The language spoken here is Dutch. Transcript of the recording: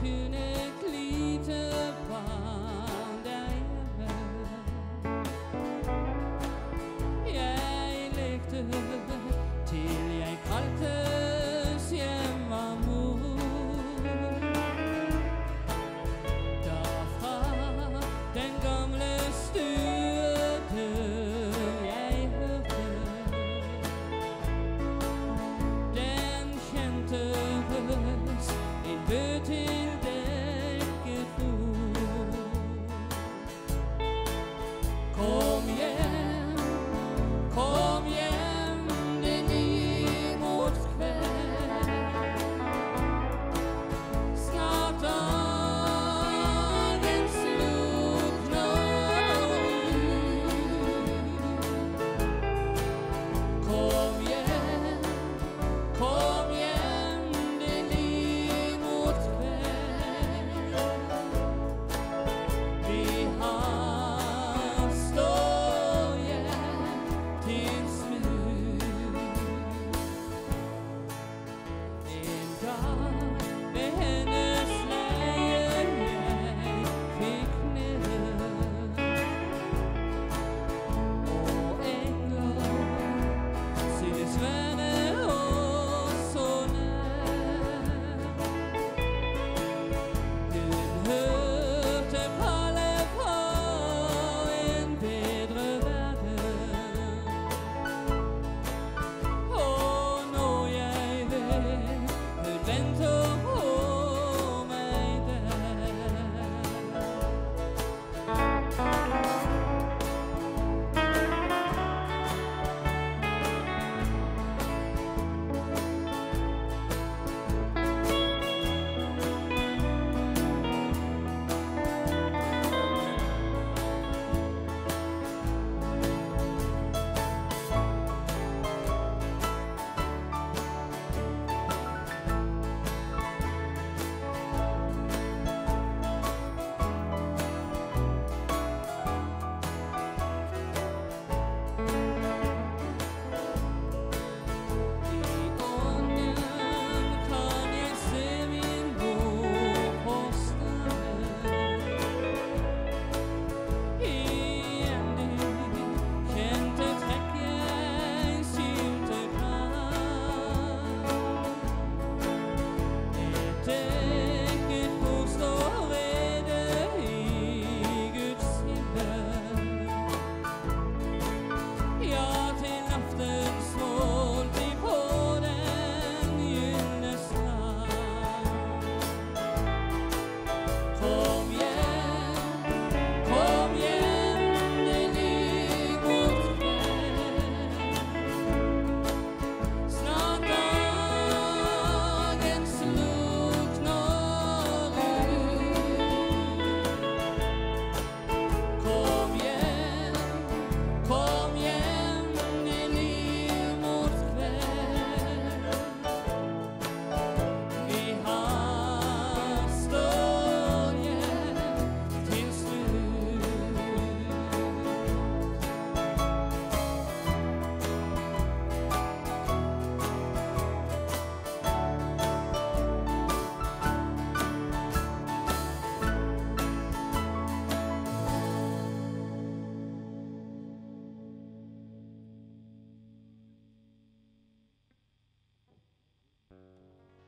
kunnen can it?